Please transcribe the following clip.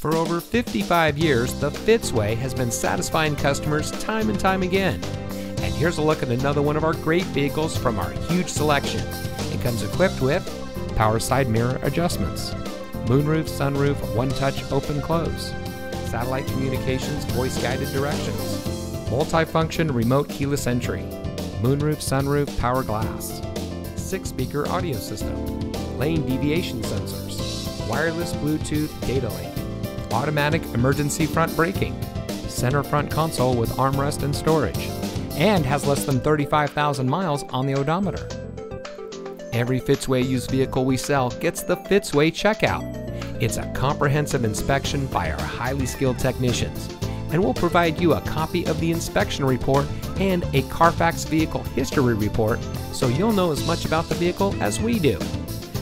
For over 55 years, the Fitzway has been satisfying customers time and time again. And here's a look at another one of our great vehicles from our huge selection. It comes equipped with power side mirror adjustments, moonroof, sunroof, one touch open close, satellite communications, voice guided directions, multifunction remote keyless entry, moonroof, sunroof, power glass, six speaker audio system, lane deviation sensors, wireless Bluetooth data link, automatic emergency front braking, center front console with armrest and storage, and has less than 35,000 miles on the odometer. Every Fitzway used vehicle we sell gets the Fitzway checkout. It's a comprehensive inspection by our highly skilled technicians, and we'll provide you a copy of the inspection report and a Carfax vehicle history report so you'll know as much about the vehicle as we do.